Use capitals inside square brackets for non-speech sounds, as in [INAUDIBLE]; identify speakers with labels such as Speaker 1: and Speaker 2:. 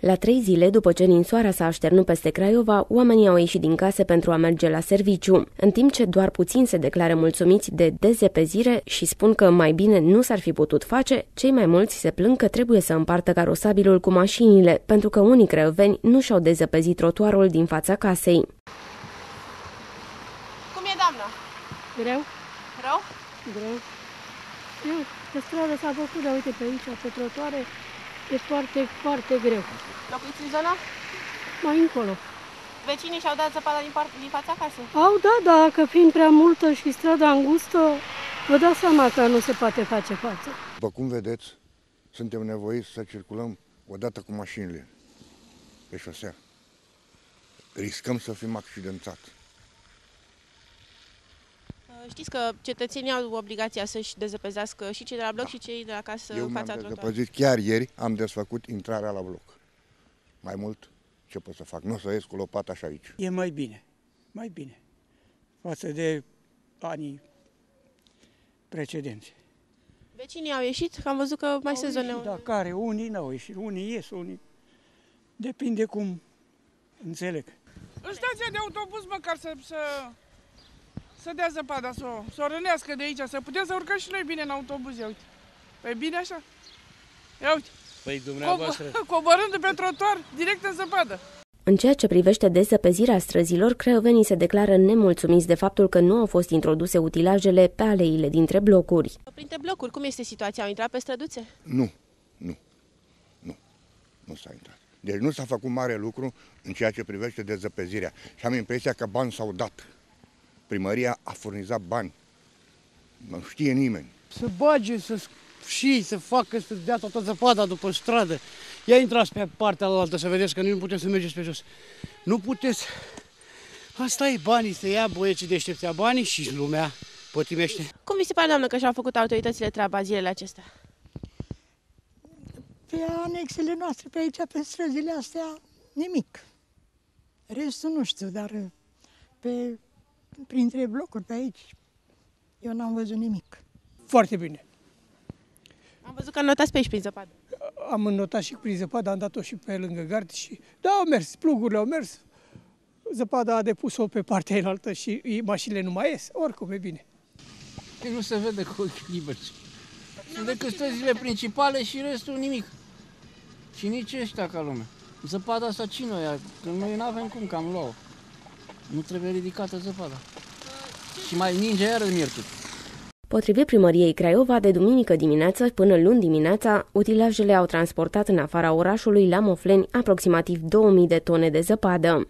Speaker 1: La trei zile după ce ninsoarea s-a așternut peste Craiova, oamenii au ieșit din case pentru a merge la serviciu, în timp ce doar puțin se declară mulțumiți de dezepezire și spun că mai bine nu s-ar fi putut face, cei mai mulți se plâng că trebuie să împartă carosabilul cu mașinile, pentru că unii craioveni nu și-au dezăpezit trotuarul din fața casei.
Speaker 2: Cum e, doamnă?
Speaker 3: Greu?
Speaker 2: Rău?
Speaker 3: Greu. Eu, pe stradă s-a făcut, dar uite pe aici, pe trotuare, e foarte, foarte greu.
Speaker 2: Locuiți în zona?
Speaker 3: Mai încolo.
Speaker 2: Vecinii și-au dat zăpada din, par- din fața casei?
Speaker 3: Au, da, dacă fiind prea multă și strada îngustă, vă dați seama că nu se poate face față.
Speaker 4: După cum vedeți, suntem nevoiți să circulăm odată cu mașinile pe șosea. Riscăm să fim accidentați.
Speaker 2: Uh, Știți că cetățenii au obligația să-și dezăpezească și cei de la bloc și cei de la casă
Speaker 4: Eu
Speaker 2: în
Speaker 4: m-am
Speaker 2: fața trotuarului.
Speaker 4: dezăpăzit chiar ieri, am desfăcut intrarea la bloc. Mai mult, ce pot să fac? Nu o să ies cu lopata așa aici.
Speaker 5: E mai bine, mai bine față de anii precedenți.
Speaker 2: Vecinii au ieșit, că am văzut că mai
Speaker 5: Au
Speaker 2: sunt zone
Speaker 5: ieșit,
Speaker 2: unde...
Speaker 5: Dar care? Unii n-au ieșit, unii ies, unii... Depinde cum înțeleg.
Speaker 6: În stația de autobuz măcar să, să, să dea zăpada, să o, să o rănească de aici, să putem să urcăm și noi bine în autobuz, ia uite. Păi bine așa. Ia uite,
Speaker 7: Păi dumneavoastră,
Speaker 6: cobo- [LAUGHS] coborând de pe trotuar, direct în zăpadă.
Speaker 1: În ceea ce privește dezăpezirea străzilor, creovenii se declară nemulțumiți de faptul că nu au fost introduse utilajele pe aleile dintre blocuri.
Speaker 2: Printre blocuri, cum este situația? Au intrat pe străduțe?
Speaker 4: Nu, nu, nu, nu s-a intrat. Deci nu s-a făcut mare lucru în ceea ce privește dezăpezirea. Și am impresia că bani s-au dat. Primăria a furnizat bani. Nu știe nimeni.
Speaker 7: să bage, să și să facă, să dea toată zăpada după stradă. Ia intrați pe partea altă să vedeți că nu putem să mergeți pe jos. Nu puteți. Asta e banii, să ia băieții deștepți banii și lumea pătimește.
Speaker 2: Cum vi se pare, doamnă, că și-au făcut autoritățile treaba zilele acestea?
Speaker 8: Pe anexele noastre, pe aici, pe străzile astea, nimic. Restul nu știu, dar pe, printre blocuri pe aici, eu n-am văzut nimic.
Speaker 6: Foarte bine.
Speaker 2: Am văzut că notați pe aici prin zăpadă.
Speaker 6: Am înnotat și prin zăpadă, am dat-o și pe lângă gard și da, au mers, plugurile au mers. Zăpada a depus-o pe partea înaltă și mașinile nu mai ies, oricum e bine.
Speaker 7: Deci nu se vede cu ochii liberi. Sunt decât străzile principale și restul nimic. Și nici ăștia ca lume. Zăpada asta cine o ia? Că noi nu avem cum, că am luat Nu trebuie ridicată zăpada. Și mai ninge iară miercuri.
Speaker 1: Potrivit primăriei Craiova, de duminică dimineață până luni dimineața, utilajele au transportat în afara orașului la Mofleni aproximativ 2000 de tone de zăpadă.